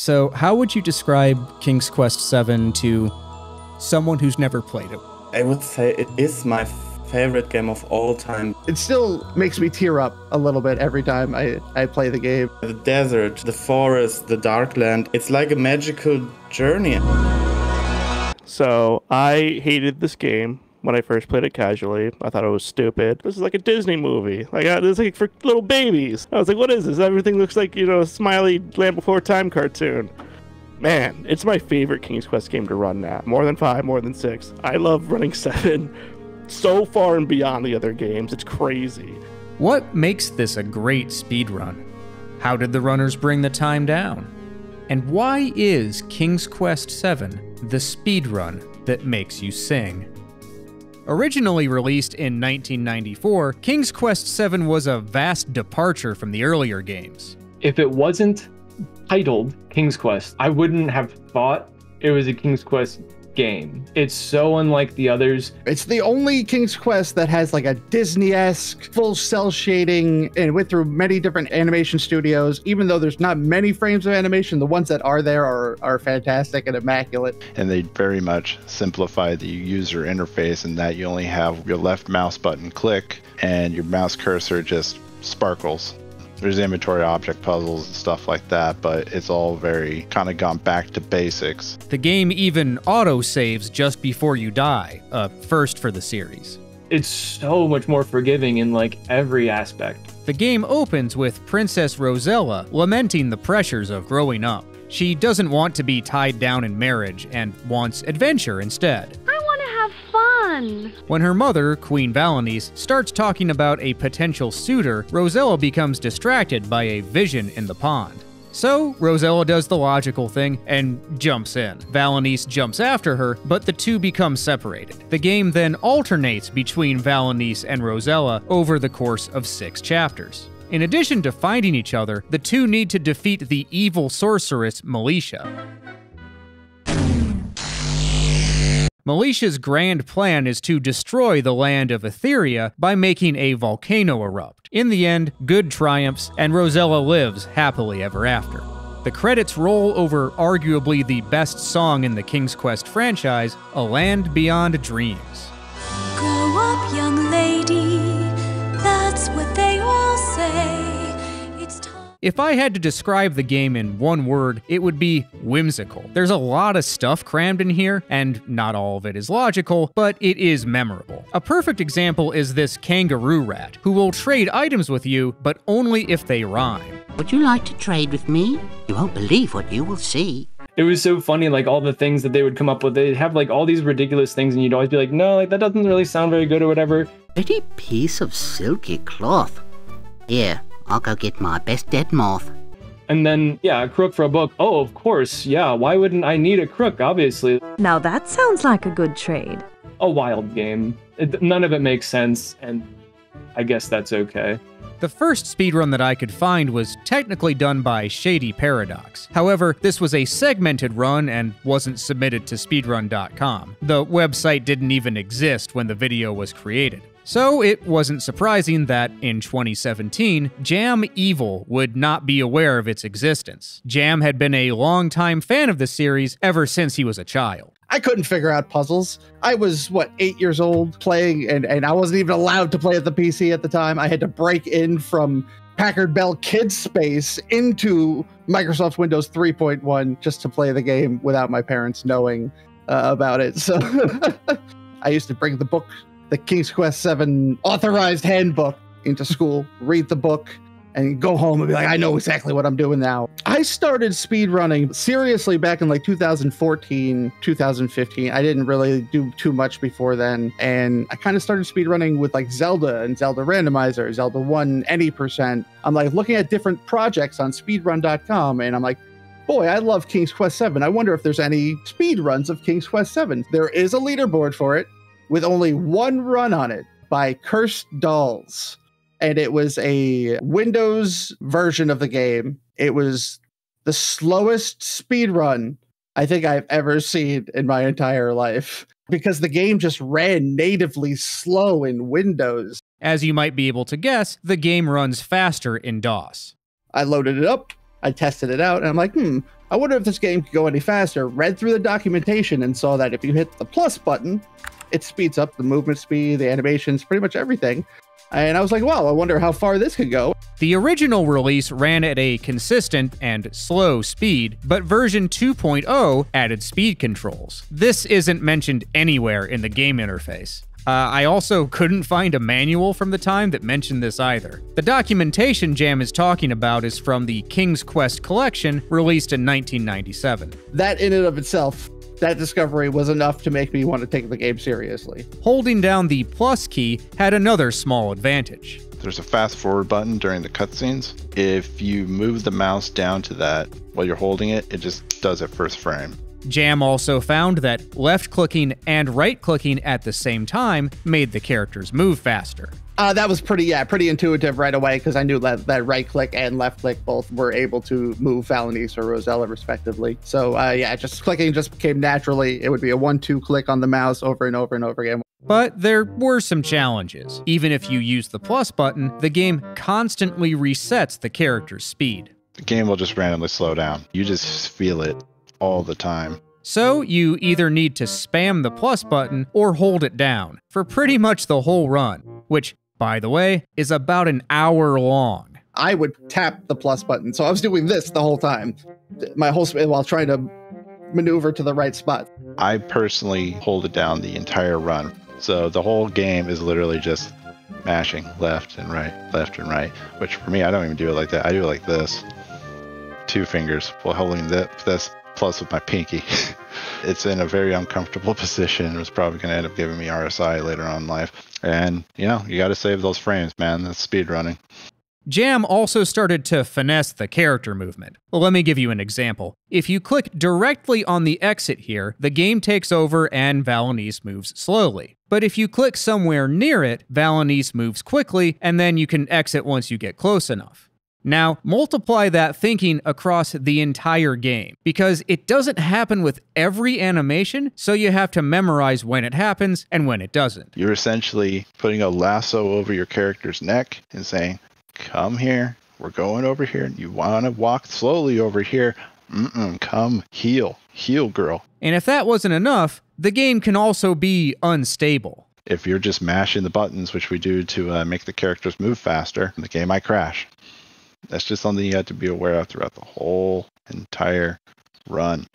So, how would you describe King's Quest VII to someone who's never played it? I would say it is my favorite game of all time. It still makes me tear up a little bit every time I, I play the game. The desert, the forest, the dark land, it's like a magical journey. So I hated this game when I first played it casually. I thought it was stupid. This is like a Disney movie. Like uh, this is like for little babies. I was like, what is this? Everything looks like you know a smiley Land Before Time cartoon. Man, it's my favorite King's Quest game to run now. More than five, more than six. I love running seven so far and beyond the other games. It's crazy. What makes this a great speedrun? How did the runners bring the time down? And why is King's Quest VII the speedrun that makes you sing? Originally released in 1994, King's Quest VII was a vast departure from the earlier games. If it wasn't titled King's Quest, I wouldn't have thought it was a King's Quest game. It's so unlike the others. It's the only King's Quest that has like a Disney esque full cell shading and went through many different animation studios. Even though there's not many frames of animation, the ones that are there are, are fantastic and immaculate. And they very much simplify the user interface in that you only have your left mouse button click and your mouse cursor just sparkles there's inventory object puzzles and stuff like that, but it's all very kind of gone back to basics. The game even auto saves just before you die, a first for the series. It's so much more forgiving in like every aspect. The game opens with Princess Rosella lamenting the pressures of growing up. She doesn't want to be tied down in marriage and wants adventure instead. When her mother, Queen Valanice, starts talking about a potential suitor, Rosella becomes distracted by a vision in the pond. So, Rosella does the logical thing and jumps in. Valanice jumps after her, but the two become separated. The game then alternates between Valanice and Rosella over the course of six chapters. In addition to finding each other, the two need to defeat the evil sorceress Malicia. Malicia's grand plan is to destroy the land of Etheria by making a volcano erupt. In the end, good triumphs, and Rosella lives happily ever after. The credits roll over arguably the best song in the King's Quest franchise, A Land Beyond Dreams. If I had to describe the game in one word, it would be whimsical. There's a lot of stuff crammed in here, and not all of it is logical, but it is memorable. A perfect example is this kangaroo rat, who will trade items with you, but only if they rhyme. Would you like to trade with me? You won't believe what you will see. It was so funny, like all the things that they would come up with. They'd have like all these ridiculous things, and you'd always be like, no, like that doesn't really sound very good or whatever. Pretty piece of silky cloth. Here, I'll go get my best dead moth. And then, yeah, a crook for a book. Oh, of course. Yeah, why wouldn't I need a crook, obviously? Now that sounds like a good trade. A wild game. It, none of it makes sense, and I guess that's okay. The first speedrun that I could find was technically done by Shady Paradox. However, this was a segmented run and wasn't submitted to speedrun.com. The website didn't even exist when the video was created. So it wasn't surprising that in 2017, Jam Evil would not be aware of its existence. Jam had been a longtime fan of the series ever since he was a child. I couldn't figure out puzzles. I was, what, eight years old playing, and, and I wasn't even allowed to play at the PC at the time. I had to break in from Packard Bell Kids Space into Microsoft Windows 3.1 just to play the game without my parents knowing uh, about it. So I used to bring the book the King's Quest VII authorized handbook into school, read the book, and go home and be like, I know exactly what I'm doing now. I started speedrunning seriously back in like 2014, 2015. I didn't really do too much before then. And I kind of started speedrunning with like Zelda and Zelda Randomizer, Zelda 1, any percent. I'm like looking at different projects on speedrun.com and I'm like, boy, I love King's Quest 7. I wonder if there's any speed runs of King's Quest 7. There is a leaderboard for it with only one run on it by Cursed Dolls. And it was a Windows version of the game. It was the slowest speed run I think I've ever seen in my entire life because the game just ran natively slow in Windows. As you might be able to guess, the game runs faster in DOS. I loaded it up, I tested it out and I'm like, hmm, I wonder if this game could go any faster. Read through the documentation and saw that if you hit the plus button, it speeds up the movement speed, the animations, pretty much everything. And I was like, well, I wonder how far this could go. The original release ran at a consistent and slow speed, but version 2.0 added speed controls. This isn't mentioned anywhere in the game interface. Uh, I also couldn't find a manual from the time that mentioned this either. The documentation Jam is talking about is from the King's Quest collection released in 1997. That in and of itself, that discovery was enough to make me want to take the game seriously. Holding down the plus key had another small advantage. There's a fast forward button during the cutscenes. If you move the mouse down to that while you're holding it, it just does it first frame. Jam also found that left clicking and right clicking at the same time made the characters move faster. Uh, that was pretty, yeah, pretty intuitive right away because I knew that, that right click and left click both were able to move Valanice or Rosella respectively. So, uh, yeah, just clicking just came naturally. It would be a one two click on the mouse over and over and over again. But there were some challenges. Even if you use the plus button, the game constantly resets the character's speed. The game will just randomly slow down. You just feel it all the time. So you either need to spam the plus button or hold it down for pretty much the whole run, which, by the way, is about an hour long. I would tap the plus button. So I was doing this the whole time, my whole sp- while trying to maneuver to the right spot. I personally hold it down the entire run. So the whole game is literally just mashing left and right, left and right. Which for me, I don't even do it like that. I do it like this. Two fingers while holding th- this plus with my pinky. it's in a very uncomfortable position. It's probably going to end up giving me RSI later on in life. And, you know, you got to save those frames, man. That's speed running. Jam also started to finesse the character movement. Well, let me give you an example. If you click directly on the exit here, the game takes over and Valanice moves slowly. But if you click somewhere near it, Valanice moves quickly, and then you can exit once you get close enough. Now, multiply that thinking across the entire game, because it doesn't happen with every animation, so you have to memorize when it happens and when it doesn't. You're essentially putting a lasso over your character's neck and saying, Come here, we're going over here. And you want to walk slowly over here. Mm-mm, come, heal, heal, girl. And if that wasn't enough, the game can also be unstable. If you're just mashing the buttons, which we do to uh, make the characters move faster, the game might crash. That's just something you have to be aware of throughout the whole entire run.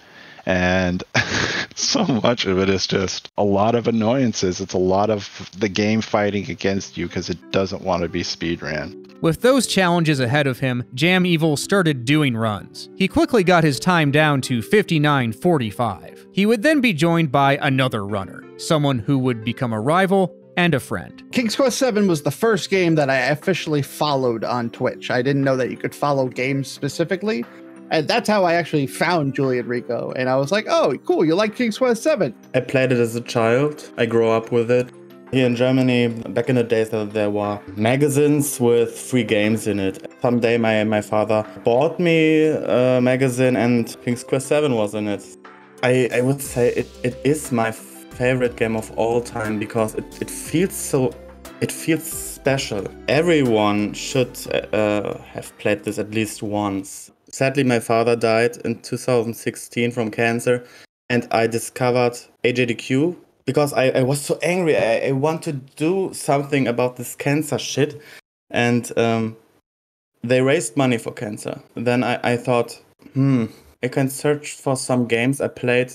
And so much of it is just a lot of annoyances. It's a lot of the game fighting against you because it doesn't want to be speed ran. With those challenges ahead of him, Jam Evil started doing runs. He quickly got his time down to 59.45. He would then be joined by another runner, someone who would become a rival and a friend. King's Quest VII was the first game that I officially followed on Twitch. I didn't know that you could follow games specifically. And that's how I actually found Julian Riko. And I was like, oh, cool, you like King's Quest 7. I played it as a child. I grew up with it. Here in Germany, back in the days, there were magazines with free games in it. Someday, my, my father bought me a magazine, and King's Quest 7 was in it. I, I would say it, it is my favorite game of all time because it, it feels so it feels special. Everyone should uh, have played this at least once. Sadly, my father died in 2016 from cancer, and I discovered AGDQ because I, I was so angry. I, I want to do something about this cancer shit, and um, they raised money for cancer. Then I, I thought, hmm, I can search for some games I played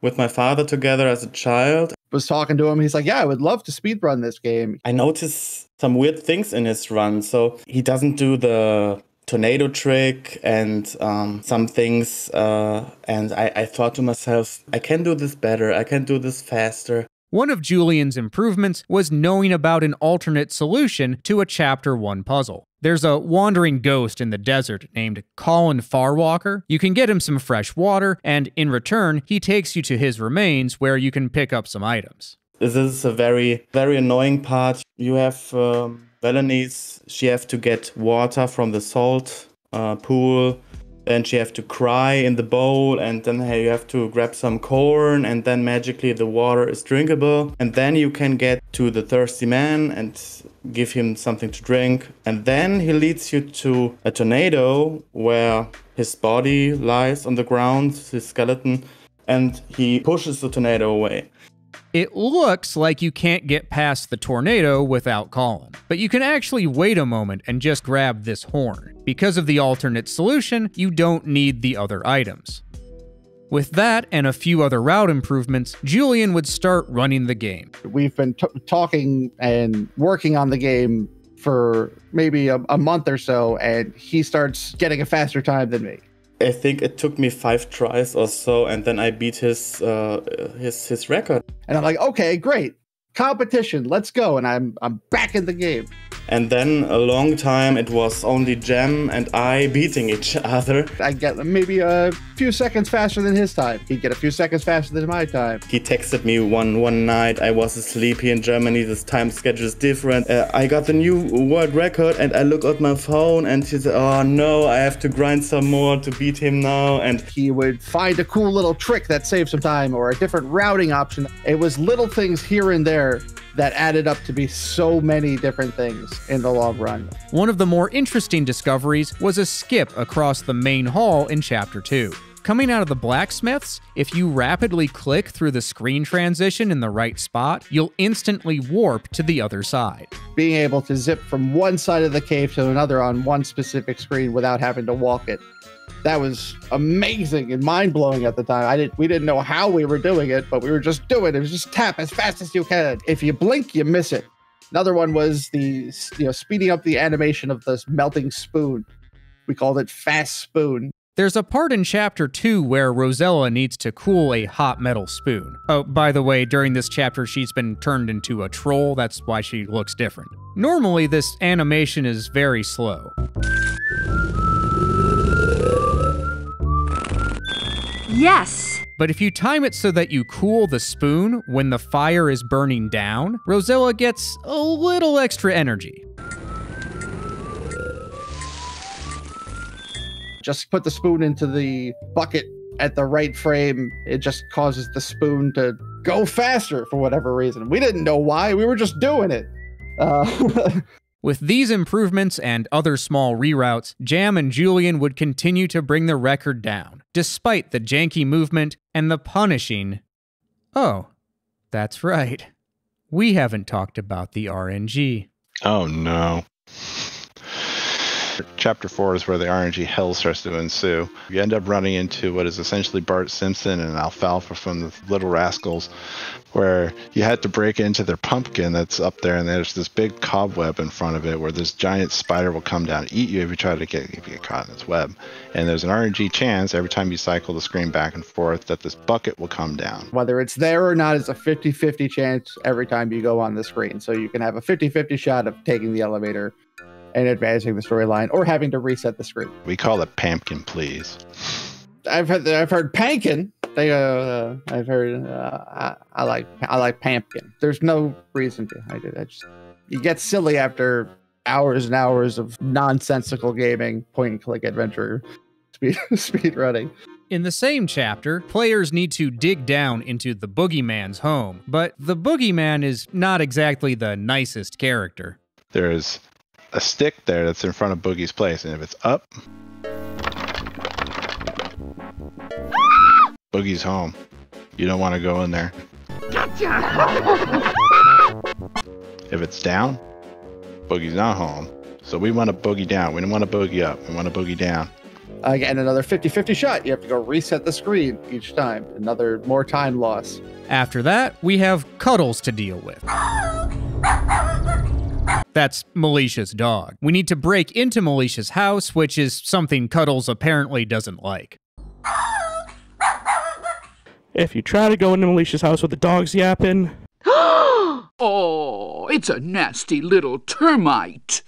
with my father together as a child. Was talking to him. He's like, "Yeah, I would love to speedrun this game." I noticed some weird things in his run. So he doesn't do the tornado trick and um, some things. Uh, and I, I thought to myself, I can do this better. I can do this faster. One of Julian's improvements was knowing about an alternate solution to a Chapter 1 puzzle. There's a wandering ghost in the desert named Colin Farwalker. You can get him some fresh water, and in return, he takes you to his remains where you can pick up some items. This is a very, very annoying part. You have um, she have to get water from the salt uh, pool. And she have to cry in the bowl and then hey, you have to grab some corn and then magically the water is drinkable. And then you can get to the thirsty man and give him something to drink. And then he leads you to a tornado where his body lies on the ground his skeleton and he pushes the tornado away It looks like you can't get past the tornado without Colin, but you can actually wait a moment and just grab this horn. Because of the alternate solution, you don't need the other items. With that and a few other route improvements, Julian would start running the game. We've been talking and working on the game for maybe a, a month or so, and he starts getting a faster time than me. I think it took me five tries or so, and then I beat his uh, his his record. And I'm like, okay, great. Competition, let's go. And I'm I'm back in the game. And then a long time it was only Gem and I beating each other. I get maybe a few seconds faster than his time. He'd get a few seconds faster than my time. He texted me one one night. I was asleep here in Germany. This time schedule is different. Uh, I got the new world record, and I look at my phone, and he said, "Oh no, I have to grind some more to beat him now." And He would find a cool little trick that saved some time or a different routing option. It was little things here and there that added up to be so many different things in the long run. One of the more interesting discoveries was a skip across the main hall in Chapter 2. Coming out of the blacksmiths, if you rapidly click through the screen transition in the right spot, you'll instantly warp to the other side. Being able to zip from one side of the cave to another on one specific screen without having to walk it. That was amazing and mind blowing at the time. I didn't we didn't know how we were doing it, but we were just doing it. It was just tap as fast as you can. If you blink, you miss it. Another one was the you know speeding up the animation of this melting spoon. We called it fast spoon. There's a part in Chapter 2 where Rosella needs to cool a hot metal spoon. Oh, by the way, during this chapter, she's been turned into a troll. That's why she looks different. Normally, this animation is very slow. Yes! But if you time it so that you cool the spoon when the fire is burning down, Rosella gets a little extra energy. Just put the spoon into the bucket at the right frame. It just causes the spoon to go faster for whatever reason. We didn't know why. We were just doing it. Uh, With these improvements and other small reroutes, Jam and Julian would continue to bring the record down, despite the janky movement and the punishing. Oh, that's right. We haven't talked about the RNG. Oh no. Chapter 4 is where the RNG hell starts to ensue. You end up running into what is essentially Bart Simpson and Alfalfa from the Little Rascals, where you had to break into their pumpkin that's up there, and there's this big cobweb in front of it where this giant spider will come down and eat you if you try to get, if you get caught in its web. And there's an RNG chance every time you cycle the screen back and forth that this bucket will come down. whether it's there or not, it's a 50 50 chance every time you go on the screen. So you can have a 50 50 shot of taking the elevator and advancing the storyline or having to reset the screen. We call it Pumpkin Please. I've heard, I've heard Pankin. They, uh, I've heard, uh, I, I like, I like Pumpkin. There's no reason behind it. I just, you get silly after hours and hours of nonsensical gaming, point and click adventure, speed, speed running. In the same chapter, players need to dig down into the Boogeyman's home, but the Boogeyman is not exactly the nicest character. There's a stick there that's in front of Boogie's place, and if it's up, Boogie's home. You don't want to go in there. If it's down, Boogie's not home. So we want to boogie down. We don't want to boogie up. We want to boogie down. Again, another 50 50 shot. You have to go reset the screen each time. Another more time loss. After that, we have Cuddles to deal with. That's Malicia's dog. We need to break into Malicia's house, which is something Cuddles apparently doesn't like. If you try to go into Alicia's house with the dogs yapping, oh, it's a nasty little termite.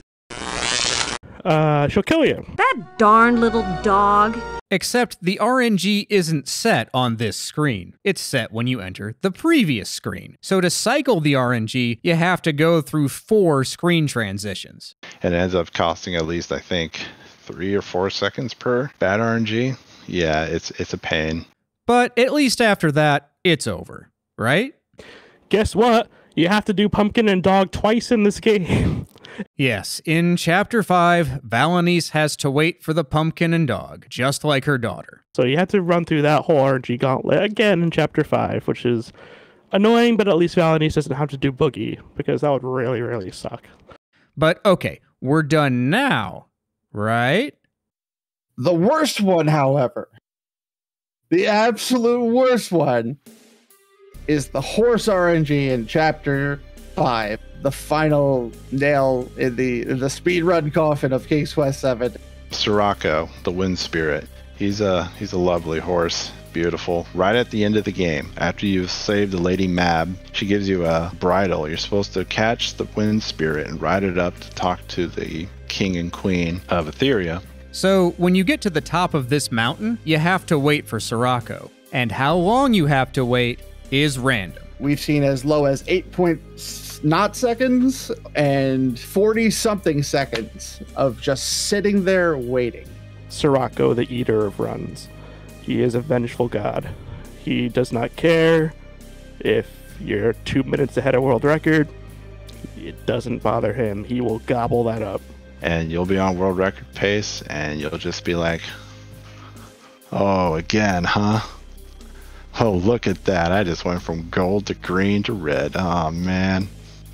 uh, she'll kill you. That darn little dog. Except the RNG isn't set on this screen. It's set when you enter the previous screen. So to cycle the RNG, you have to go through four screen transitions. And it ends up costing at least, I think, three or four seconds per bad RNG. Yeah, it's it's a pain. But at least after that, it's over, right? Guess what? You have to do pumpkin and dog twice in this game. Yes, in Chapter 5, Valanice has to wait for the pumpkin and dog, just like her daughter. So you have to run through that whole RNG gauntlet again in chapter five, which is annoying, but at least Valanice doesn't have to do boogie because that would really, really suck. But okay, we're done now, right? The worst one, however, the absolute worst one, is the horse RNG in chapter five, the final nail in the in the speedrun coffin of King's Quest Seven. Sirocco, the wind spirit. He's a he's a lovely horse. Beautiful. Right at the end of the game, after you've saved the Lady Mab, she gives you a bridle. You're supposed to catch the wind spirit and ride it up to talk to the king and queen of Etheria. So, when you get to the top of this mountain, you have to wait for Sirocco. And how long you have to wait is random. We've seen as low as eight point not seconds and forty something seconds of just sitting there waiting. Sirocco, the eater of runs. He is a vengeful god. He does not care if you're two minutes ahead of world record. It doesn't bother him. He will gobble that up. and you'll be on world record pace and you'll just be like oh again huh oh look at that i just went from gold to green to red oh man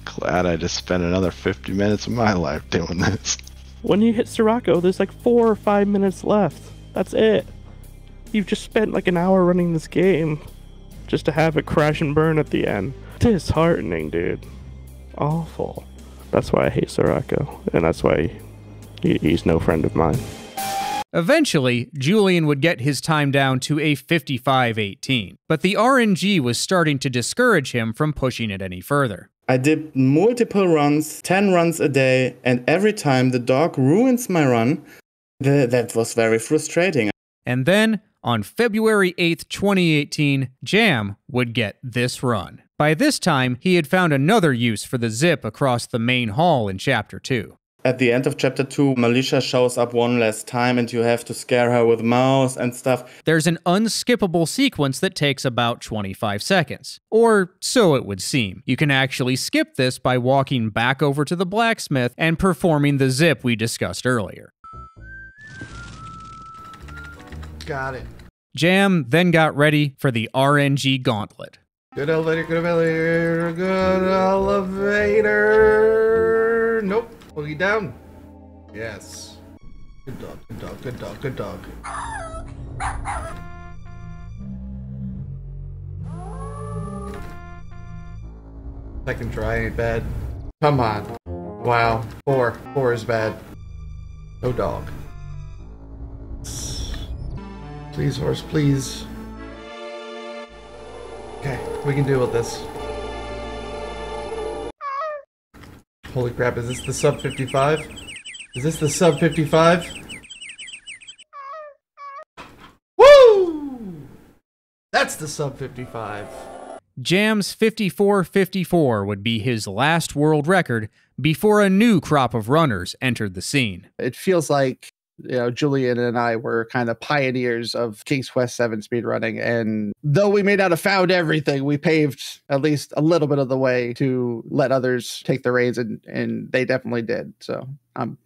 glad i just spent another 50 minutes of my life doing this When you hit Sirocco, there's like four or five minutes left. That's it. You've just spent like an hour running this game just to have it crash and burn at the end. Disheartening, dude. Awful. That's why I hate Sirocco, and that's why he's no friend of mine. Eventually, Julian would get his time down to a 55-18, but the RNG was starting to discourage him from pushing it any further. I did multiple runs, 10 runs a day, and every time the dog ruins my run, th- that was very frustrating. And then, on February 8th, 2018, Jam would get this run. By this time, he had found another use for the zip across the main hall in Chapter 2. At the end of chapter 2, Malicia shows up one last time and you have to scare her with mouse and stuff. There's an unskippable sequence that takes about 25 seconds. Or so it would seem. You can actually skip this by walking back over to the blacksmith and performing the zip we discussed earlier. Got it. Jam then got ready for the RNG gauntlet. Good elevator, good elevator, good elevator. Nope. Boogie down. Yes. Good dog, good dog, good dog, good dog. Second try ain't bad. Come on. Wow. Four. Four is bad. No dog. Please, horse, please. Okay, we can deal with this. Holy crap, is this the sub 55? Is this the sub 55? Woo! That's the sub 55. Jam's 54-54 would be his last world record before a new crop of runners entered the scene. It feels like you know Julian and I were kind of pioneers of King's Quest 7 speedrunning and though we may not have found everything, we paved at least a little bit of the way to let others take the reins and and they definitely did. So, I'm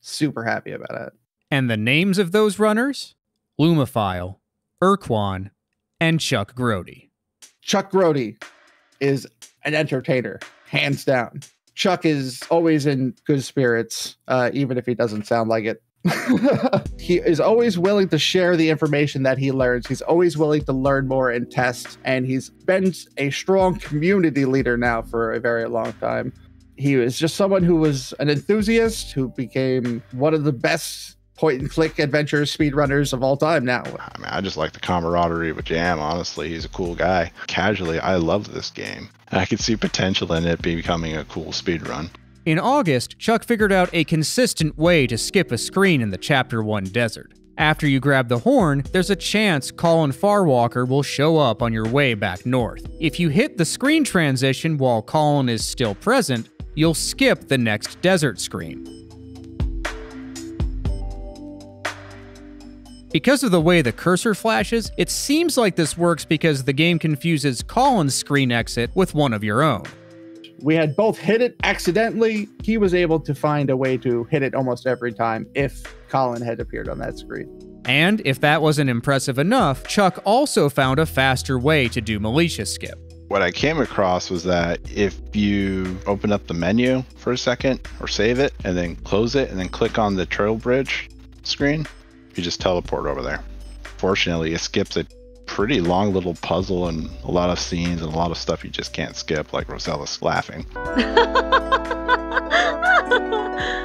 super happy about it. And the names of those runners? Lumophile, Urquan, and Chuck Grody. Chuck Grody is an entertainer, hands down. Chuck is always in good spirits, uh, even if he doesn't sound like it. He is always willing to share the information that he learns. He's always willing to learn more and test. And he's been a strong community leader now for a very long time. He was just someone who was an enthusiast who became one of the best point and click adventure speedrunners of all time now. I mean, I just like the camaraderie with Jam, honestly. He's a cool guy. Casually, I love this game. I could see potential in it becoming a cool speedrun. In August, Chuck figured out a consistent way to skip a screen in the Chapter 1 desert. After you grab the horn, there's a chance Colin Farwalker will show up on your way back north. If you hit the screen transition while Colin is still present, you'll skip the next desert screen. Because of the way the cursor flashes, it seems like this works because the game confuses Colin's screen exit with one of your own. We had both hit it accidentally. He was able to find a way to hit it almost every time if Colin had appeared on that screen. And if that wasn't impressive enough, Chuck also found a faster way to do Malicia skip. What I came across was that if you open up the menu for a second or save it and then close it and then click on the trail bridge screen, you just teleport over there. Fortunately, it skips a pretty long little puzzle and a lot of scenes and a lot of stuff you just can't skip, like Rosella's laughing.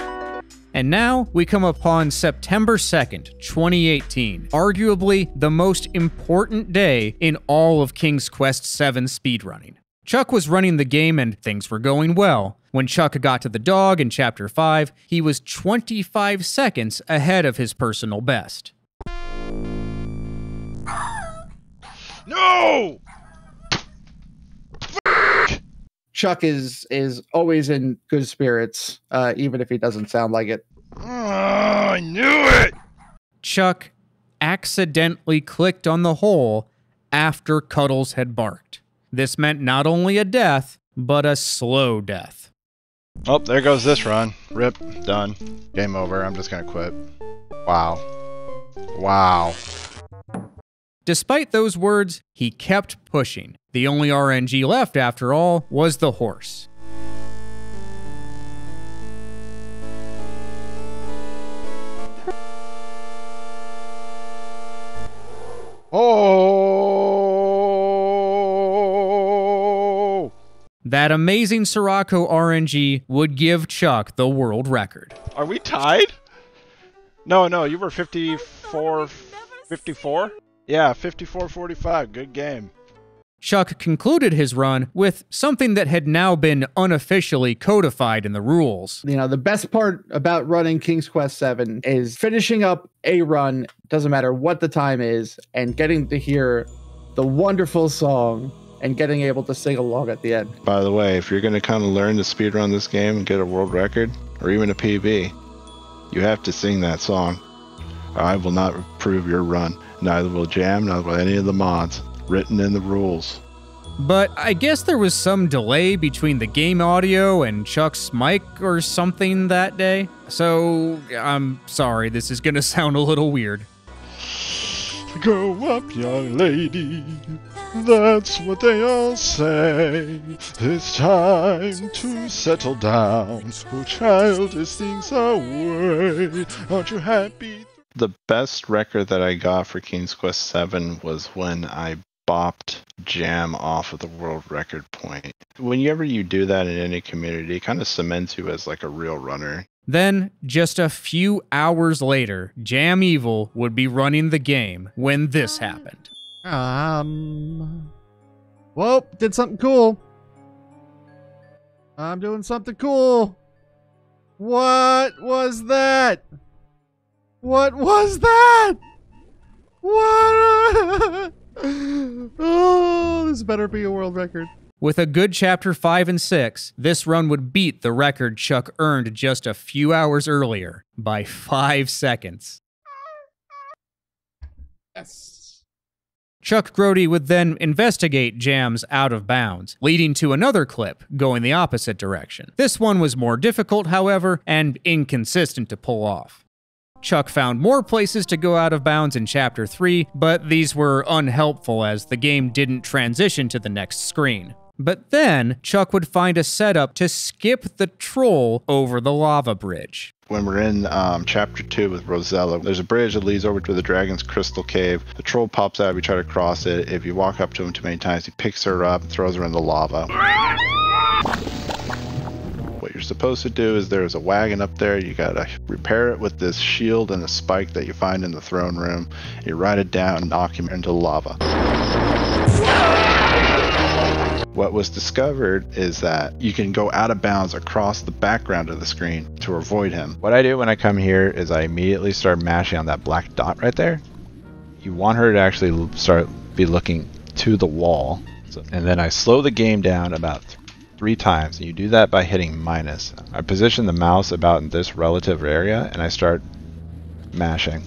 And now we come upon September 2nd, 2018, arguably the most important day in all of King's Quest VII speedrunning. Chuck was running the game and things were going well. When Chuck got to the dog in Chapter 5, he was 25 seconds ahead of his personal best. No! Chuck is is always in good spirits, uh, even if he doesn't sound like it. Oh, I knew it! Chuck accidentally clicked on the hole after Cuddles had barked. This meant not only a death, but a slow death. Oh, there goes this run. Rip, done. Game over. I'm just gonna quit. Wow. Wow. Despite those words, he kept pushing. The only RNG left, after all, was the horse. Oh! That amazing Sirocco RNG would give Chuck the world record. Are we tied? No, no, you were 54 54? Yeah, 54 45. Good game. Chuck concluded his run with something that had now been unofficially codified in the rules. You know, the best part about running King's Quest 7 is finishing up a run, doesn't matter what the time is, and getting to hear the wonderful song and getting able to sing along at the end. By the way, if you're going to kind of learn to speedrun this game and get a world record, or even a PB, you have to sing that song. I will not approve your run. Neither will Jam, neither will any of the mods. Written in the rules. But I guess there was some delay between the game audio and Chuck's mic or something that day. So I'm sorry, this is going to sound a little weird. Go up, young lady. That's what they all say. It's time to settle down. Oh, childish things away. Aren't you happy? The best record that I got for King's Quest VII was when I bopped Jam off of the world record point. Whenever you do that in any community, it kind of cements you as like a real runner. Then, just a few hours later, Jam Evil would be running the game when this happened. Um. Whoa, did something cool. I'm doing something cool. What was that? What was that? What? oh, this better be a world record. With a good chapter 5 and 6, this run would beat the record Chuck earned just a few hours earlier by 5 seconds. Yes. Chuck Grody would then investigate Jam's out of bounds, leading to another clip going the opposite direction. This one was more difficult, however, and inconsistent to pull off. Chuck found more places to go out of bounds in Chapter 3, but these were unhelpful as the game didn't transition to the next screen. But then, Chuck would find a setup to skip the troll over the lava bridge. When we're in um, chapter two with Rosella, there's a bridge that leads over to the dragon's crystal cave. The troll pops out. We try to cross it. If you walk up to him too many times, he picks her up and throws her in the lava. You're supposed to do is there's a wagon up there. You gotta repair it with this shield and a spike that you find in the throne room. You ride it down and knock him into lava. What was discovered is that you can go out of bounds across the background of the screen to avoid him. What I do when I come here is I immediately start mashing on that black dot right there. You want her to actually start be looking to the wall. And then I slow the game down about three times. And you do that by hitting minus. I position the mouse about in this relative area and I start mashing.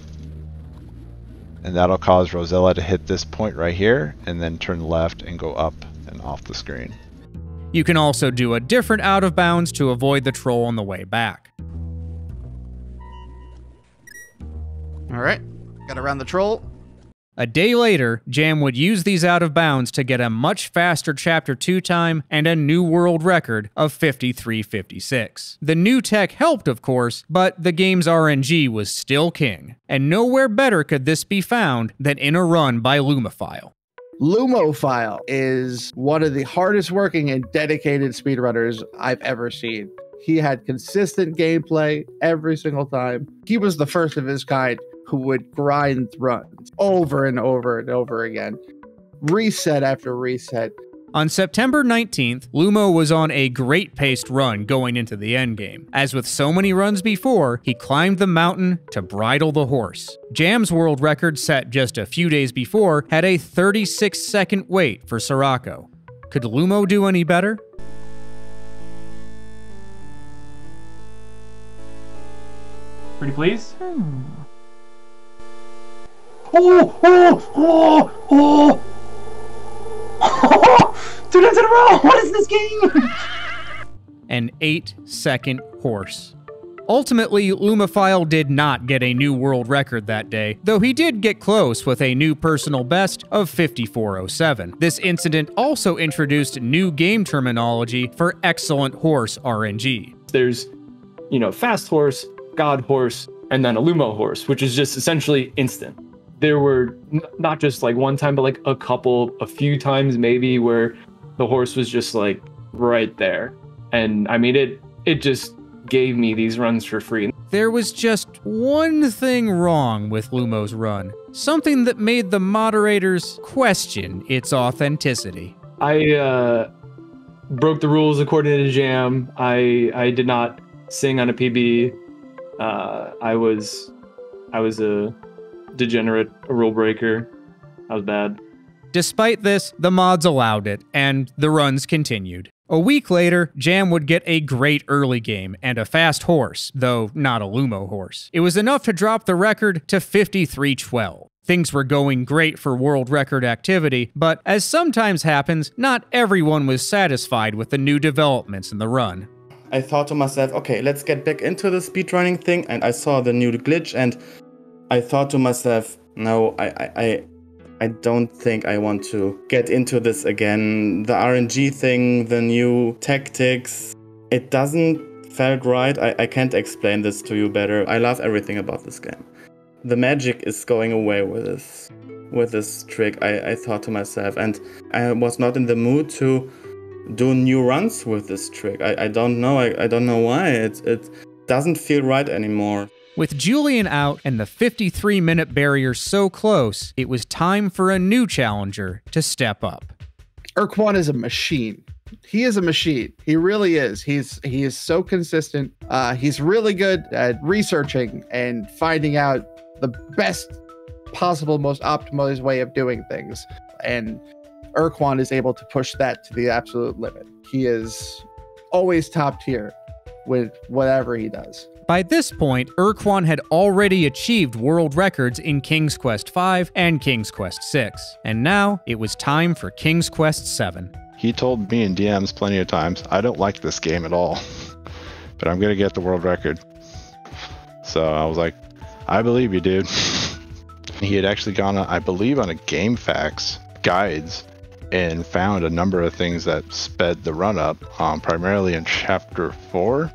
and that'll cause Rosella to hit this point right here, and then turn left and go up and off the screen. You can also do a different out of bounds to avoid the troll on the way back. All right. Got around the troll. A day later, Jam would use these out of bounds to get a much faster Chapter 2 time and a new world record of 53.56. The new tech helped, of course, but the game's RNG was still king, and nowhere better could this be found than in a run by Lumophile. Lumophile is one of the hardest working and dedicated speedrunners I've ever seen. He had consistent gameplay every single time. He was the first of his kind who would grind runs over and over and over again, reset after reset. On September 19th, Lumo was on a great paced run going into the endgame. As with so many runs before, he climbed the mountain to bridle the horse. Jam's world record set just a few days before had a 36 second wait for Sirocco. Could Lumo do any better? Pretty please? Hmm. Oh, oh, oh, oh! Two days in a row! What is this game? An 8 second horse. Ultimately, Lumophile did not get a new world record that day, though he did get close with a new personal best of 5407. This incident also introduced new game terminology for excellent horse RNG. There's, you know, fast horse, god horse, and then a Lumo horse, which is just essentially instant. There were n- not just like one time, but like a couple, a few times maybe where the horse was just like right there. And I mean, it, it just gave me these runs for free. There was just one thing wrong with Lumo's run, something that made the moderators question its authenticity. I uh, broke the rules according to Jam. I I did not sing on a PB. Uh, I was I was a degenerate, a rule breaker. I was bad. Despite this, the mods allowed it, and the runs continued. A week later, Jam would get a great early game and a fast horse, though not a Lumo horse. It was enough to drop the record to 53-12. Things were going great for world record activity, but as sometimes happens, not everyone was satisfied with the new developments in the run. I thought to myself, okay, let's get back into the speedrunning thing, and I saw the new glitch, and I thought to myself, no, I, I, I don't think I want to get into this again. The RNG thing, the new tactics, it doesn't felt right. I, I can't explain this to you better. I love everything about this game. The magic is going away with this with this trick, I, I thought to myself, and I was not in the mood to do new runs with this trick. I, I don't know. I, I don't know why. It it doesn't feel right anymore. With Julian out and the 53 minute barrier so close, it was time for a new challenger to step up. Urquan is a machine. He is a machine. He really is. He's he is so consistent. Uh, he's really good at researching and finding out the best possible, most optimized way of doing things. And Urquan is able to push that to the absolute limit. He is always top tier with whatever he does. By this point, Urquan had already achieved world records in King's Quest V and King's Quest VI, and now it was time for King's Quest VII. He told me in DMs plenty of times, I don't like this game at all, but I'm going to get the world record. So I was like, I believe you, dude. he had actually gone, I believe, on a GameFAQs guides and found a number of things that sped the run up, um, primarily in chapter 4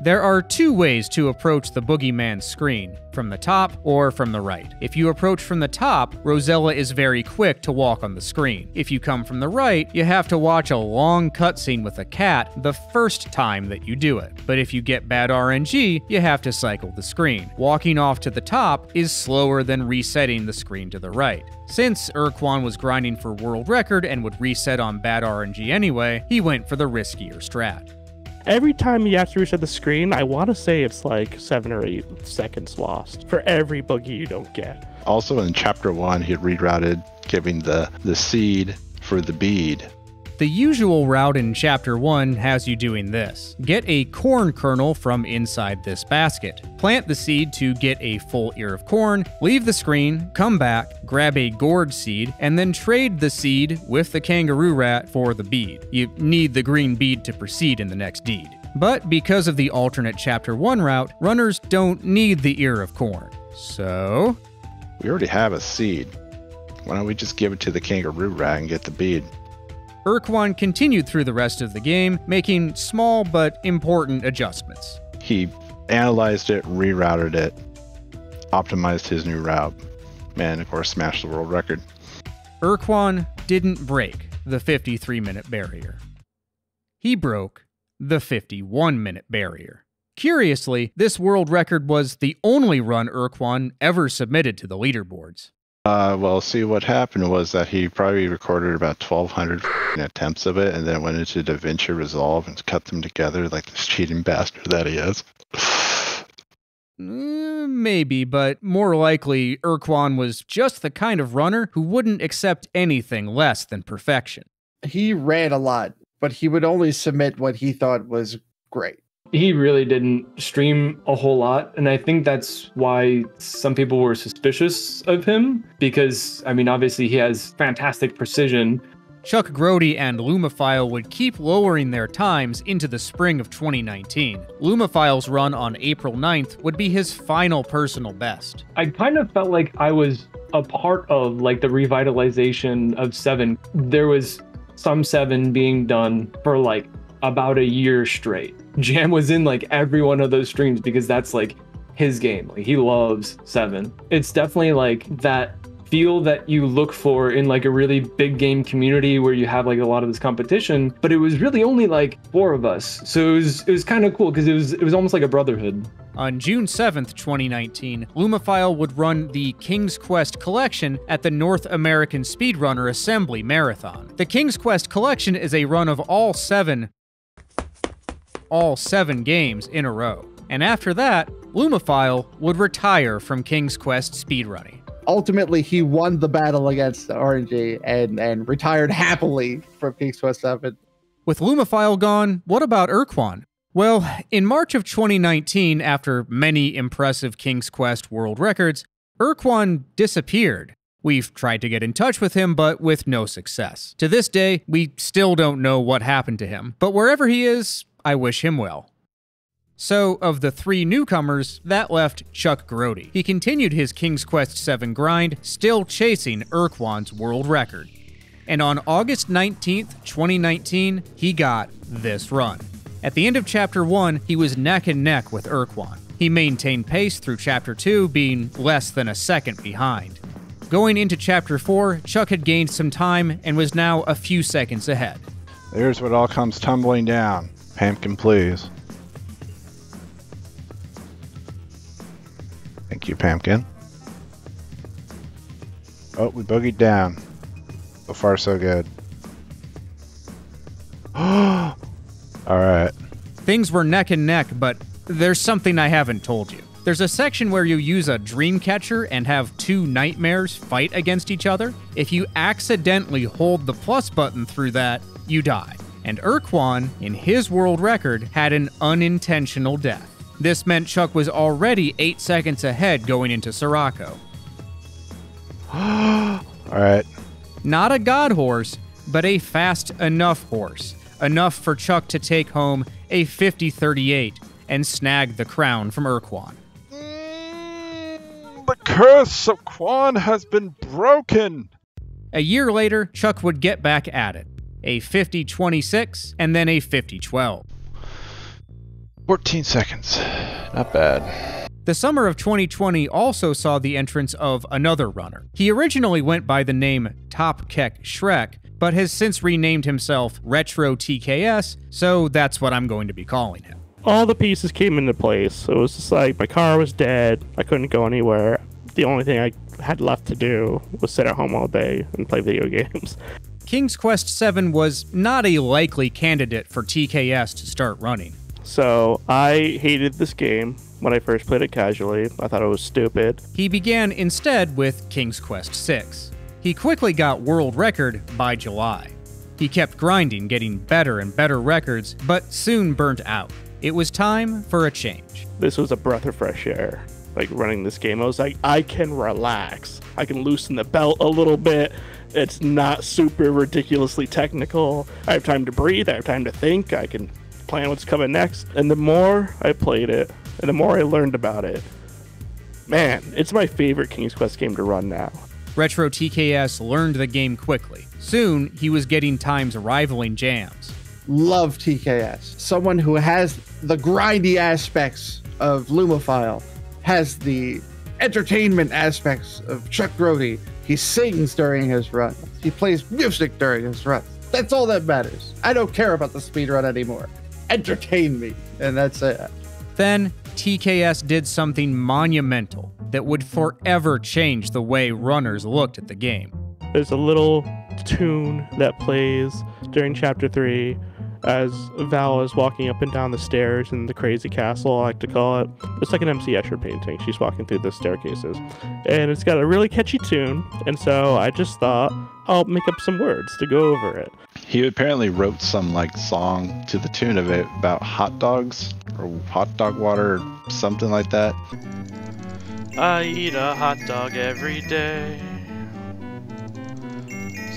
there are two ways to approach the boogeyman screen from the top or from the right. If you approach from the top, Rosella is very quick to walk on the screen. If you come from the right, you have to watch a long cutscene with a cat the first time that you do it. But if you get bad RNG, you have to cycle the screen. Walking off to the top is slower than resetting the screen to the right. Since Urquan was grinding for world record and would reset on bad RNG anyway, he went for the riskier strat. Every time you have to reset the screen, I want to say it's like seven or eight seconds lost for every boogie you don't get. Also in chapter one, he rerouted giving the, the seed for the bead The usual route in Chapter 1 has you doing this get a corn kernel from inside this basket, plant the seed to get a full ear of corn, leave the screen, come back, grab a gourd seed, and then trade the seed with the kangaroo rat for the bead. You need the green bead to proceed in the next deed. But because of the alternate Chapter 1 route, runners don't need the ear of corn. So. We already have a seed. Why don't we just give it to the kangaroo rat and get the bead? Urquan continued through the rest of the game, making small but important adjustments. He analyzed it, rerouted it, optimized his new route, and of course smashed the world record. Urquan didn't break the 53 minute barrier. He broke the 51 minute barrier. Curiously, this world record was the only run Urquan ever submitted to the leaderboards. Uh, well, see, what happened was that he probably recorded about 1,200 attempts of it and then went into DaVinci Resolve and cut them together like this cheating bastard that he is. Uh, maybe, but more likely, Urquan was just the kind of runner who wouldn't accept anything less than perfection. He ran a lot, but he would only submit what he thought was great he really didn't stream a whole lot and i think that's why some people were suspicious of him because i mean obviously he has fantastic precision Chuck Grody and Lumophile would keep lowering their times into the spring of 2019. Lumophile's run on April 9th would be his final personal best. I kind of felt like I was a part of like the revitalization of 7. There was some 7 being done for like about a year straight. Jam was in like every one of those streams because that's like his game. Like he loves seven. It's definitely like that feel that you look for in like a really big game community where you have like a lot of this competition but it was really only like four of us so it was it was kind of cool because it was it was almost like a brotherhood on June 7th, 2019, Lumophile would run the King's Quest Collection at the North American Speedrunner Assembly Marathon. The King's Quest Collection is a run of all seven all seven games in a row. And after that, Lumophile would retire from King's Quest speedrunning. Ultimately, he won the battle against RNG and, and retired happily from King's Quest 7. With Lumophile gone, what about Urquan? Well, in March of 2019, after many impressive King's Quest world records, Urquan disappeared. We've tried to get in touch with him, but with no success. To this day, we still don't know what happened to him, but wherever he is, I wish him well. So, of the three newcomers, that left Chuck Grody. He continued his King's Quest VII grind, still chasing Urquan's world record. And on August 19th, 2019, he got this run. At the end of Chapter 1, he was neck and neck with Urquan. He maintained pace through Chapter 2, being less than a second behind. Going into Chapter 4, Chuck had gained some time and was now a few seconds ahead. There's what all comes tumbling down. Pumpkin, please. Thank you, Pumpkin. Oh, we boogied down. So far, so good. Alright. Things were neck and neck, but there's something I haven't told you. There's a section where you use a dream catcher and have two nightmares fight against each other. If you accidentally hold the plus button through that, you die and Urquan, in his world record, had an unintentional death. This meant Chuck was already 8 seconds ahead going into Sirocco. Alright. Not a god horse, but a fast enough horse. Enough for Chuck to take home a 50 38 and snag the crown from Urquan. Mm, the curse of Quan has been broken! A year later, Chuck would get back at it a 50-26, and then a 50-12. 14 seconds. Not bad. The summer of 2020 also saw the entrance of another runner. He originally went by the name Top Keck Shrek, but has since renamed himself Retro TKS, so that's what I'm going to be calling him. All the pieces came into place. It was just like my car was dead. I couldn't go anywhere. The only thing I had left to do was sit at home all day and play video games. King's Quest VII was not a likely candidate for TKS to start running. So I hated this game when I first played it casually. I thought it was stupid. He began instead with King's Quest VI. He quickly got world record by July. He kept grinding, getting better and better records, but soon burnt out. It was time for a change. This was a breath of fresh air. Like running this game, I was like, I can relax. I can loosen the belt a little bit. It's not super ridiculously technical. I have time to breathe. I have time to think. I can plan what's coming next. And the more I played it, and the more I learned about it, man, it's my favorite King's Quest game to run now. Retro TKS learned the game quickly. Soon, he was getting times rivaling jams. Love TKS. Someone who has the grindy aspects of Lumophile, has the entertainment aspects of Chuck Grody. He sings during his run. He plays music during his run. That's all that matters. I don't care about the speed run anymore. Entertain me, and that's it. Then, TKS did something monumental that would forever change the way runners looked at the game. There's a little tune that plays during chapter 3 as Val is walking up and down the stairs in the crazy castle, I like to call it. It's like an MC Escher painting. She's walking through the staircases. And it's got a really catchy tune, and so I just thought I'll make up some words to go over it. He apparently wrote some like song to the tune of it about hot dogs or hot dog water or something like that. I eat a hot dog every day.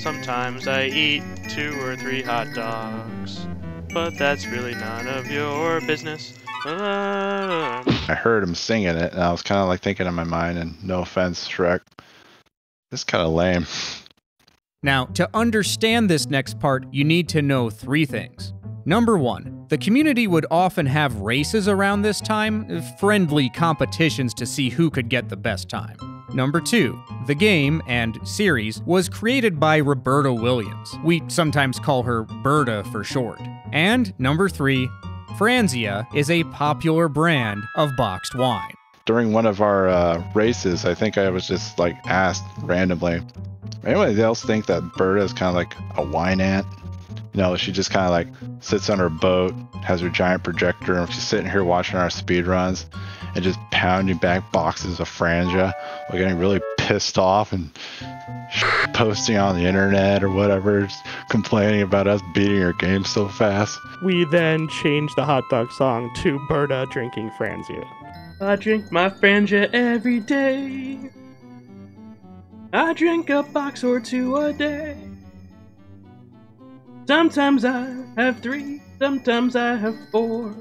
Sometimes I eat two or three hot dogs, but that's really none of your business. I heard him singing it, and I was kind of like thinking in my mind, and no offense, Shrek, this kind of lame. Now, to understand this next part, you need to know three things. Number one, the community would often have races around this time, friendly competitions to see who could get the best time. Number two, the game and series was created by Roberta Williams. We sometimes call her Berta for short. And number three, Franzia is a popular brand of boxed wine. During one of our uh, races, I think I was just like asked randomly, anybody else think that Berta is kind of like a wine ant? You know, she just kind of like sits on her boat, has her giant projector, and she's sitting here watching our speed runs and just pounding back boxes of Franzia, or getting really pissed off and posting on the internet or whatever, complaining about us beating her game so fast. We then changed the hot dog song to Berta drinking Franzia. I drink my Franzia every day. I drink a box or two a day. Sometimes I have three, sometimes I have four.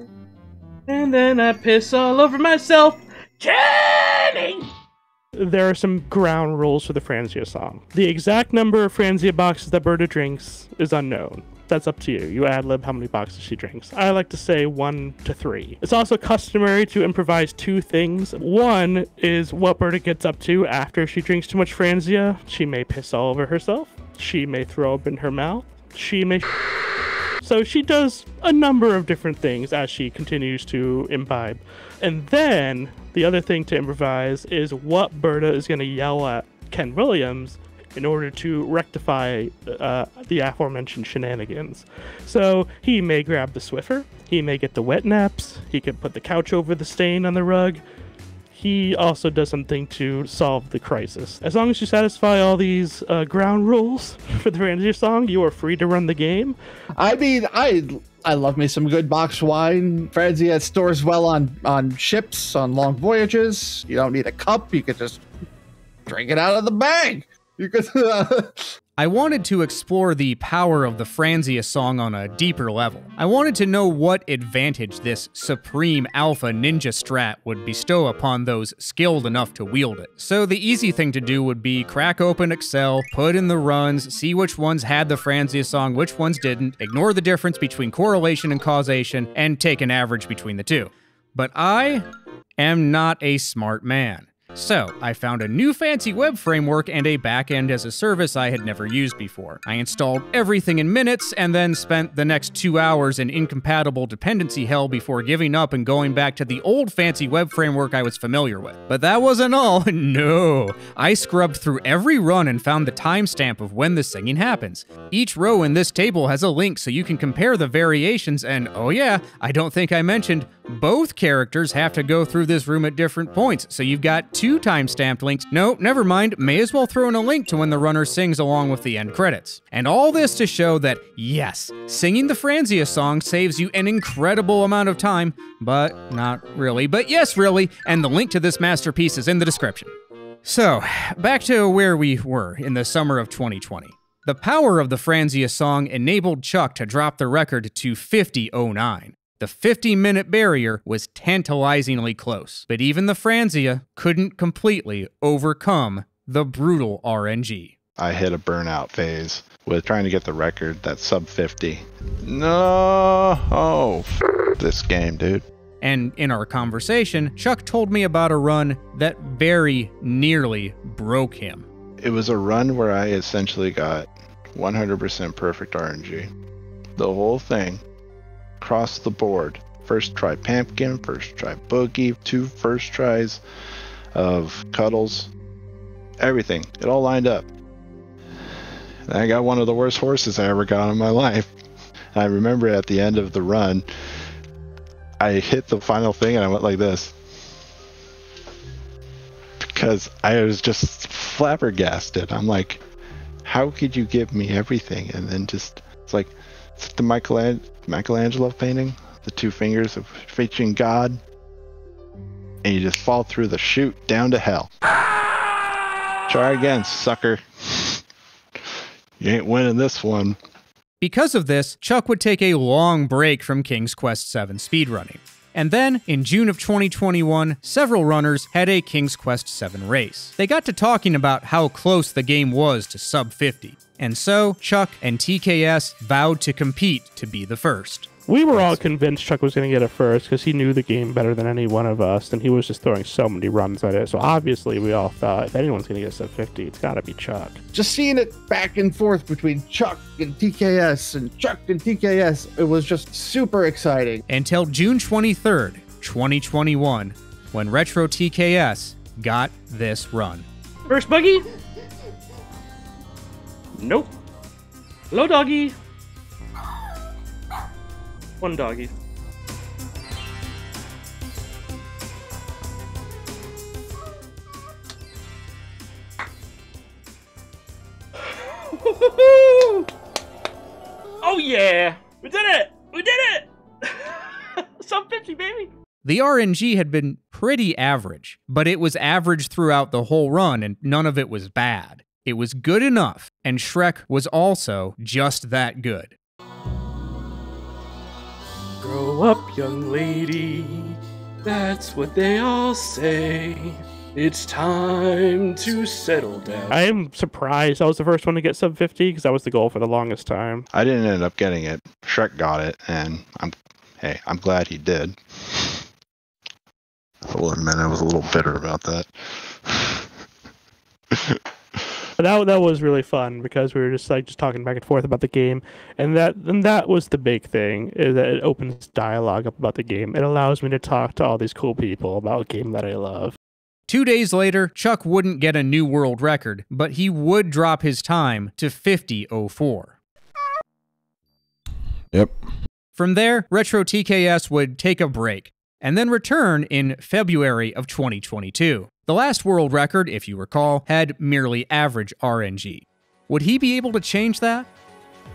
And then I piss all over myself. There are some ground rules for the Franzia song. The exact number of Franzia boxes that Berta drinks is unknown. That's up to you. You ad lib how many boxes she drinks. I like to say one to three. It's also customary to improvise two things. One is what Berta gets up to after she drinks too much Franzia. She may piss all over herself. She may throw up in her mouth. She may. So she does a number of different things as she continues to imbibe. And then the other thing to improvise is what Berta is going to yell at Ken Williams in order to rectify uh, the aforementioned shenanigans. So he may grab the Swiffer, he may get the wet naps, he could put the couch over the stain on the rug. He also does something to solve the crisis. As long as you satisfy all these uh, ground rules for the Franzia song, you are free to run the game. I mean, I I love me some good boxed wine. Franzia stores well on on ships on long voyages. You don't need a cup. You could just drink it out of the bag. I wanted to explore the power of the Franzia song on a deeper level. I wanted to know what advantage this supreme alpha ninja strat would bestow upon those skilled enough to wield it. So the easy thing to do would be crack open Excel, put in the runs, see which ones had the Franzia song, which ones didn't, ignore the difference between correlation and causation, and take an average between the two. But I am not a smart man. So, I found a new fancy web framework and a backend as a service I had never used before. I installed everything in minutes and then spent the next two hours in incompatible dependency hell before giving up and going back to the old fancy web framework I was familiar with. But that wasn't all. No. I scrubbed through every run and found the timestamp of when the singing happens. Each row in this table has a link so you can compare the variations, and oh yeah, I don't think I mentioned both characters have to go through this room at different points, so you've got two timestamped links. No, never mind, may as well throw in a link to when the runner sings along with the end credits. And all this to show that, yes, singing the Franzia song saves you an incredible amount of time, but not really. But yes, really, and the link to this masterpiece is in the description. So, back to where we were in the summer of 2020. The power of the Franzia song enabled Chuck to drop the record to 50.09. The 50 minute barrier was tantalizingly close, but even the Franzia couldn't completely overcome the brutal RNG. I hit a burnout phase with trying to get the record that's sub 50. No, oh, this game, dude. And in our conversation, Chuck told me about a run that very nearly broke him. It was a run where I essentially got 100% perfect RNG. The whole thing, across the board. First try Pumpkin, first try Boogie, two first tries of Cuddles. Everything. It all lined up. And I got one of the worst horses I ever got in my life. I remember at the end of the run, I hit the final thing and I went like this. Because I was just flabbergasted. I'm like, how could you give me everything and then just it's like the Michelangelo, painting, the two fingers of featuring God, and you just fall through the chute down to hell. Try again, sucker. You ain't winning this one. Because of this, Chuck would take a long break from King's Quest VII speedrunning. And then, in June of 2021, several runners had a King's Quest VII race. They got to talking about how close the game was to sub 50. And so, Chuck and TKS vowed to compete to be the first. We were all convinced Chuck was going to get it first because he knew the game better than any one of us, and he was just throwing so many runs at it. So obviously, we all thought if anyone's going to get sub 50, it's got to be Chuck. Just seeing it back and forth between Chuck and TKS and Chuck and TKS, it was just super exciting. Until June 23rd, 2021, when Retro TKS got this run. First buggy? Nope. Hello, doggy. One doggy. oh yeah! We did it! We did it! Sub 50, baby! The RNG had been pretty average, but it was average throughout the whole run and none of it was bad. It was good enough, and Shrek was also just that good. Grow up, young lady. That's what they all say. It's time to settle down. I am surprised I was the first one to get sub 50 because that was the goal for the longest time. I didn't end up getting it. Shrek got it, and I'm hey, I'm glad he did. I will admit I was a little bitter about that. But that that was really fun because we were just like just talking back and forth about the game, and that and that was the big thing is that it opens dialogue up about the game. It allows me to talk to all these cool people about a game that I love. Two days later, Chuck wouldn't get a new world record, but he would drop his time to 50.04. Yep. From there, Retro TKS would take a break and then return in February of 2022. The last world record, if you recall, had merely average RNG. Would he be able to change that?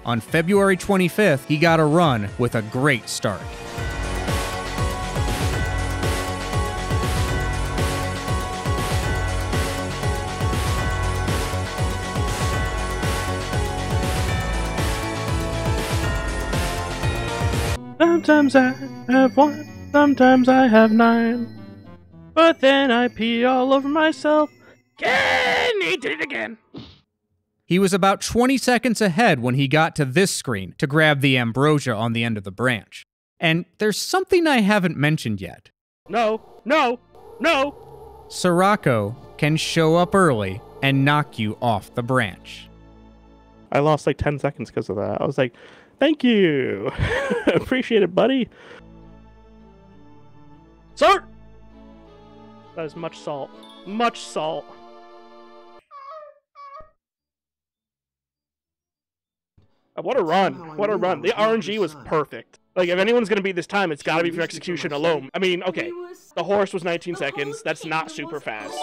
On February 25th, he got a run with a great start. Sometimes I have one, sometimes I have nine. But then I pee all over myself. Can he did it again? He was about 20 seconds ahead when he got to this screen to grab the ambrosia on the end of the branch. And there's something I haven't mentioned yet. No, no, no. Sirocco can show up early and knock you off the branch. I lost like 10 seconds because of that. I was like, thank you. Appreciate it, buddy. Sir! That is much salt. Much salt. Uh, What a run. What a run. The RNG was perfect. Like, if anyone's gonna beat this time, it's gotta be for execution alone. I mean, okay, the horse was 19 seconds. That's not super fast.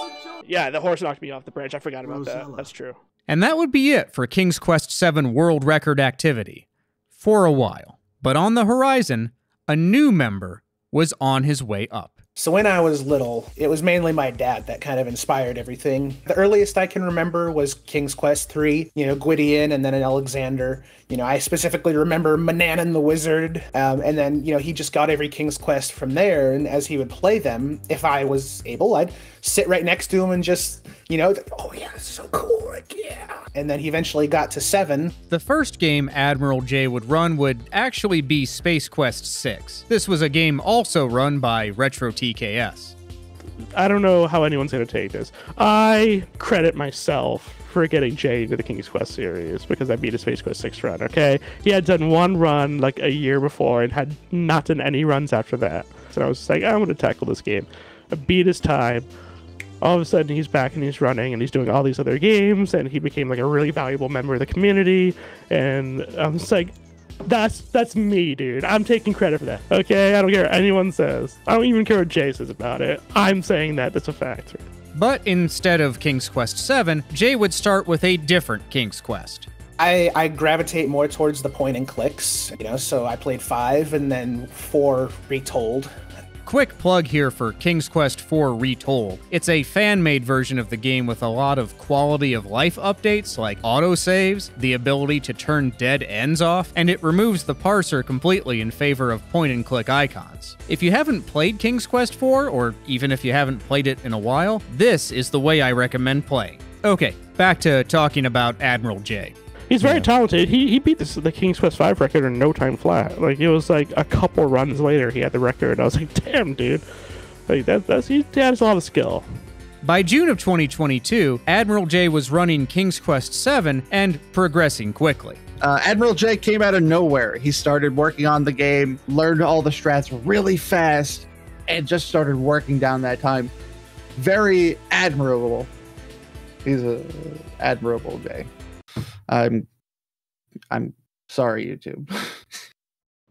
Yeah, the horse knocked me off the branch. I forgot about that. That's true. And that would be it for King's Quest VII world record activity. For a while. But on the horizon, a new member was on his way up. So when I was little, it was mainly my dad that kind of inspired everything. The earliest I can remember was King's Quest 3, you know, Gwydion and then an Alexander. You know, I specifically remember Manannan the Wizard. Um, and then, you know, he just got every King's Quest from there. And as he would play them, if I was able, I'd sit right next to him and just, you know, oh yeah, this is so cool. Like, yeah. And then he eventually got to 7. The first game Admiral Jay would run would actually be Space Quest 6. This was a game also run by Retro TKS. I don't know how anyone's going to take this. I credit myself for getting Jay into the King's Quest series because I beat a Space Quest 6 run, okay? He had done one run like a year before and had not done any runs after that. So I was like, I'm going to tackle this game. I beat his time. All of a sudden, he's back and he's running and he's doing all these other games and he became like a really valuable member of the community. And I'm just like, that's that's me, dude. I'm taking credit for that. Okay, I don't care what anyone says. I don't even care what Jay says about it. I'm saying that that's a fact. But instead of King's Quest VII, Jay would start with a different King's Quest. I, I gravitate more towards the point and clicks, you know, so I played five and then four retold. Quick plug here for King's Quest IV Retold. It's a fan made version of the game with a lot of quality of life updates like autosaves, the ability to turn dead ends off, and it removes the parser completely in favor of point and click icons. If you haven't played King's Quest IV, or even if you haven't played it in a while, this is the way I recommend playing. Okay, back to talking about Admiral Jay. He's very talented. He he beat this, the King's Quest V record in no time flat. Like it was like a couple runs later he had the record. I was like, damn, dude. Like that that's he has a lot of skill. By June of 2022, Admiral Jay was running King's Quest VII and progressing quickly. Uh, Admiral Jay came out of nowhere. He started working on the game, learned all the strats really fast, and just started working down that time. Very admirable. He's a admirable J. I'm I'm sorry, YouTube.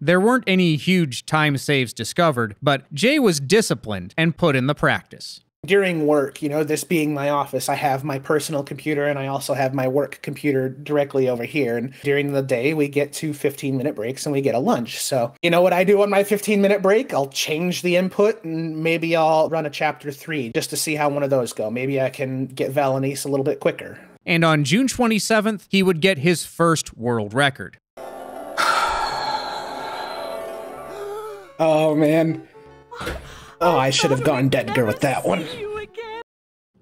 There weren't any huge time saves discovered, but Jay was disciplined and put in the practice. During work, you know, this being my office, I have my personal computer and I also have my work computer directly over here. And during the day, we get two 15 minute breaks and we get a lunch. So, you know what I do on my 15 minute break? I'll change the input and maybe I'll run a chapter three just to see how one of those go. Maybe I can get Valanice a little bit quicker. And on June 27th, he would get his first world record. Oh, man. Oh, I should have gone Deadgar with that one.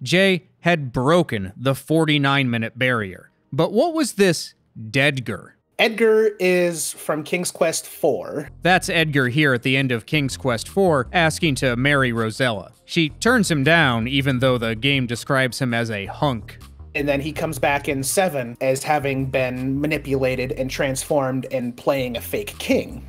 Jay had broken the 49 minute barrier. But what was this Deadgar? Edgar is from King's Quest IV. That's Edgar here at the end of King's Quest IV asking to marry Rosella. She turns him down even though the game describes him as a hunk. And then he comes back in 7 as having been manipulated and transformed and playing a fake king.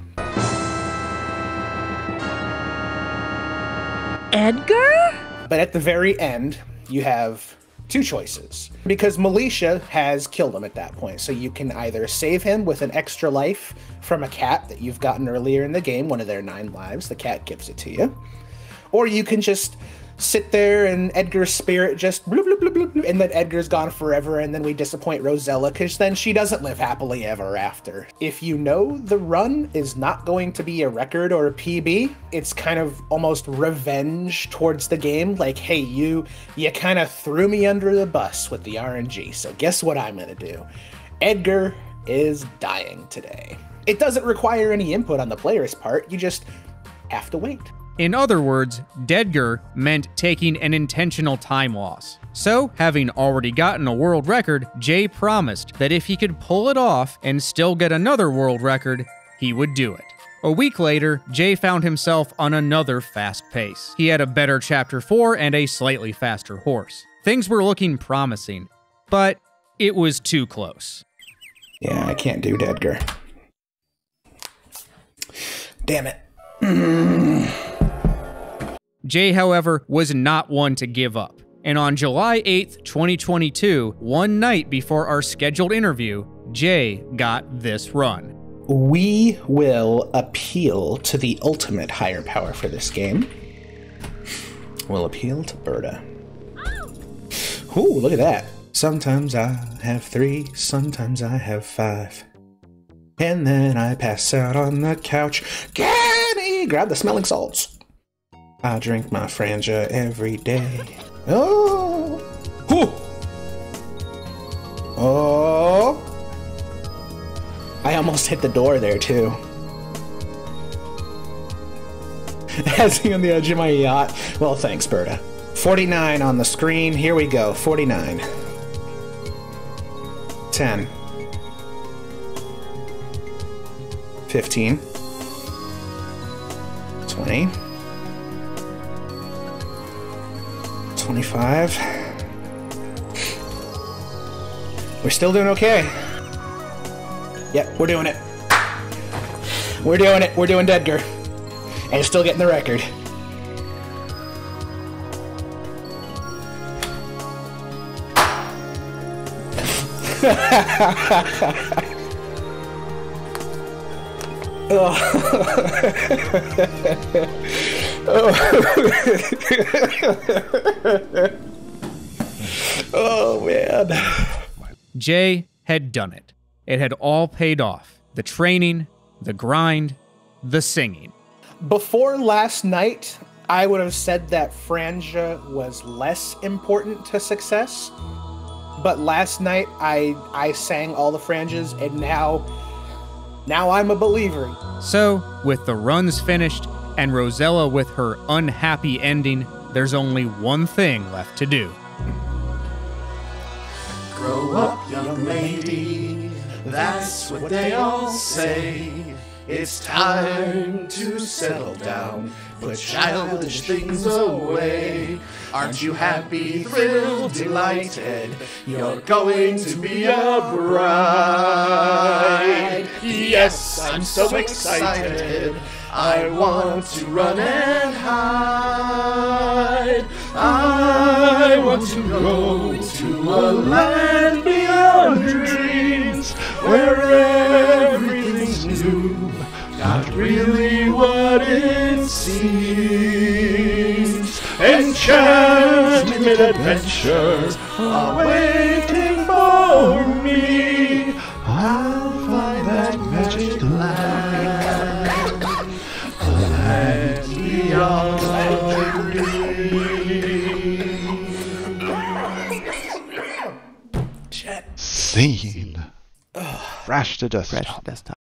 Edgar? But at the very end, you have two choices because Malicia has killed him at that point. So you can either save him with an extra life from a cat that you've gotten earlier in the game, one of their nine lives, the cat gives it to you, or you can just sit there and Edgar's spirit just bloop, bloop, bloop, bloop, and then Edgar's gone forever, and then we disappoint Rosella because then she doesn't live happily ever after. If you know the run is not going to be a record or a PB, it's kind of almost revenge towards the game. Like, hey, you you kind of threw me under the bus with the RNG, so guess what I'm gonna do? Edgar is dying today. It doesn't require any input on the player's part. You just have to wait. In other words, Deadger meant taking an intentional time loss. So, having already gotten a world record, Jay promised that if he could pull it off and still get another world record, he would do it. A week later, Jay found himself on another fast pace. He had a better Chapter 4 and a slightly faster horse. Things were looking promising, but it was too close. Yeah, I can't do Edgar. Damn it. Jay, however, was not one to give up. And on July 8th, 2022, one night before our scheduled interview, Jay got this run. we will appeal to the ultimate higher power for this game. We'll appeal to Berta. Ooh, look at that. Sometimes I have three, sometimes I have five. And then I pass out on the couch. Kenny, grab the smelling salts. I drink my Franzia every day. Oh, Whew. oh! I almost hit the door there too. Passing on the edge of my yacht. Well, thanks, Berta. 49 on the screen. Here we go. 49. 10. 15. 20. 25. We're still doing okay. Yep, we're doing it. We're doing it. We're doing Deadgar. And still getting the record. oh. Oh. oh man. Jay had done it. It had all paid off. The training, the grind, the singing. Before last night, I would have said that Franzia was less important to success. But last night I I sang all the Franzias and now now I'm a believer. So, with the runs finished and Rosella with her unhappy ending, there's only one thing left to do. Grow up, young lady, that's what they all say. It's time to settle down, put childish things away. Aren't you happy, thrilled, delighted? You're going to be a bride. Yes, I'm so excited. I want to run and hide. I want to go to a land beyond dreams where everything's new. Not really what it seems. Enchantment adventures are waiting for me. I'll beyond Scene. Fresh to desktop. desktop.